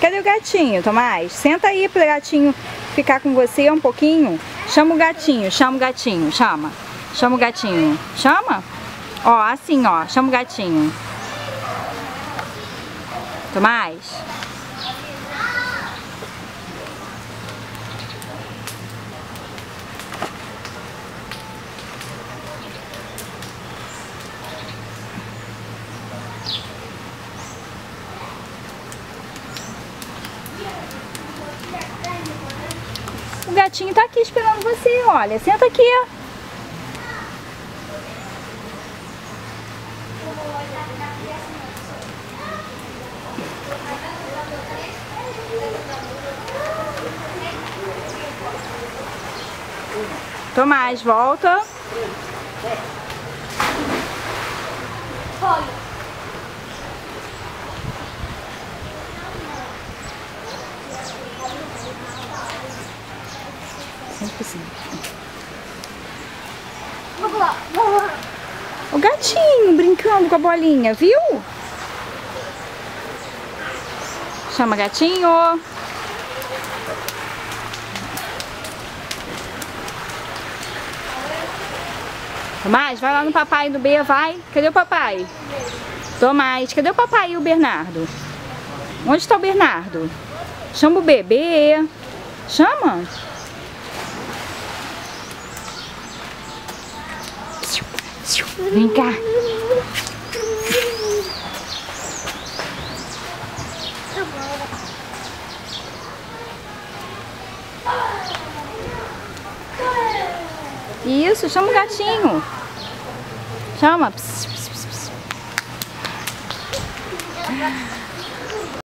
Cadê o gatinho, Tomás? Senta aí pro gatinho ficar com você um pouquinho. Chama o gatinho, chama o gatinho, chama. Chama o gatinho. Chama? Ó, assim, ó. Chama o gatinho. Tomás? O gatinho tá aqui esperando você, olha. Senta aqui. Tomás, volta. Olha. Lá, vamos lá. O gatinho brincando com a bolinha, viu? Chama gatinho. Tomás, vai lá no papai do B, vai. Cadê o papai? Tomás, cadê o papai e o Bernardo? Onde está o Bernardo? Chama o bebê. Chama. Vem cá. Isso, chama o gatinho. Chama.